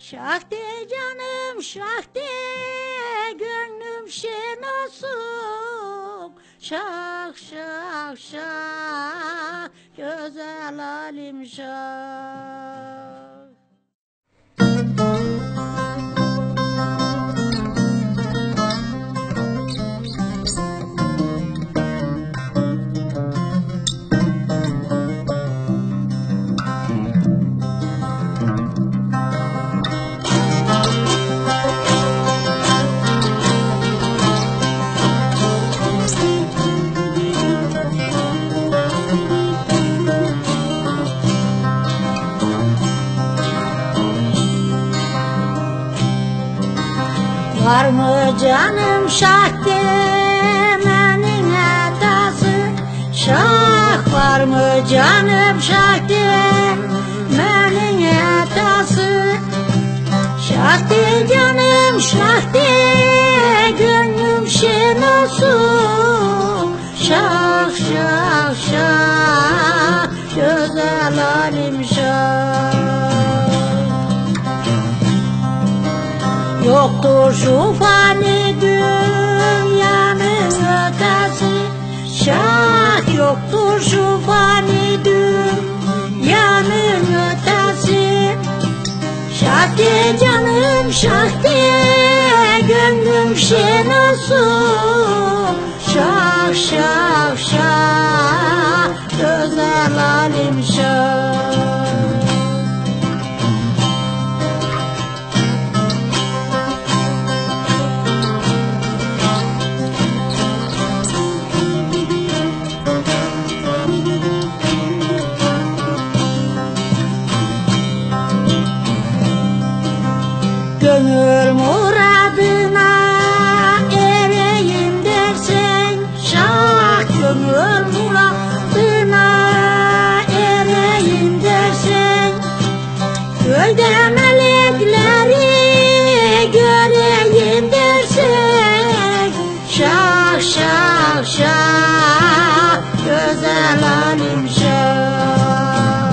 Şah de canım şah de gönlüm şen olsun. Şah şah şah güzel alim şah canım şah demenin hatası. Şah var mı canım şah demenin hatası? Şah de canım şah de gönlüm şen olsun. Şah şah şah güzel alim şah Yoktur şu fani dünyanın ötesi Şah yoktur şu fani dünyanın ötesi Şah de canım şah de gönlüm şen olsun. Şah şah Gölde göreyim dersen Şah şah şah güzel alim şah.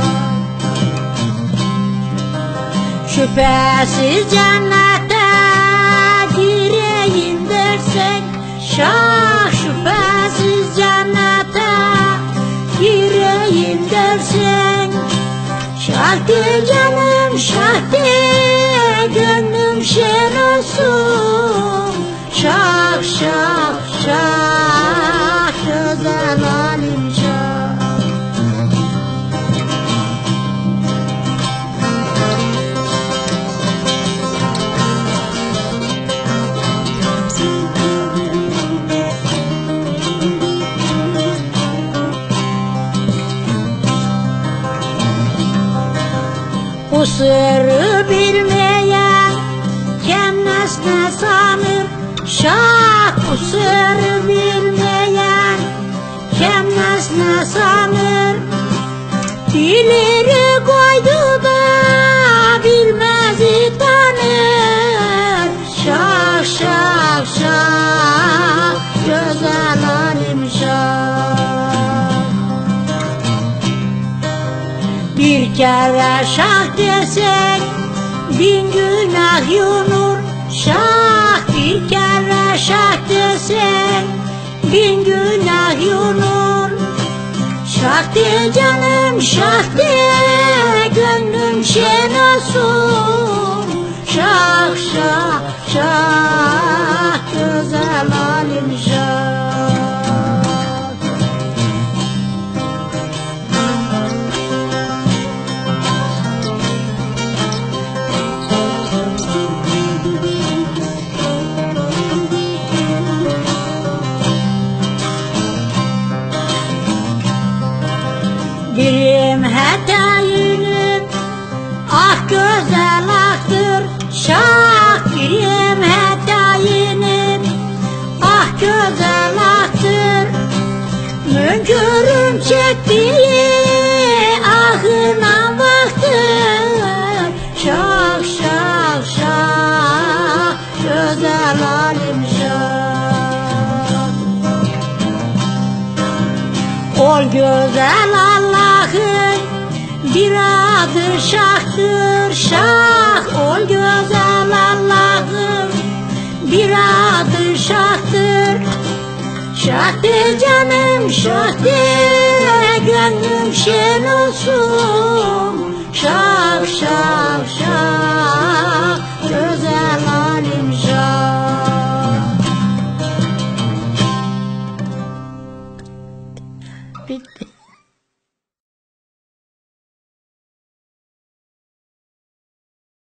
Şüphesiz cennete gireyim dersen Şah şüphesiz cennete gireyim dersen Şah olsun. Şah şah şah güzel alim şah. Bu sırrı bilmeyen Dileri koydu da bilmezi tanır. Şah şah şah güzel alim şah. Bir kere şah desek bin günah yunur. Şah bir kere şah desek bin günah yunur De canım şah de güzel aktır Şah birim hetayının ah güzel aktır Münkürüm çektiği ahına baktır. Şah şah şah güzel alim şah Ol güzel Allah'ın bir adı şahtır şah ol güzel Allah'ım. Bir adı şahtır Şahtır canım şahtır gönlüm şen olsun. Şah şah şah güzel alim şah. Bitti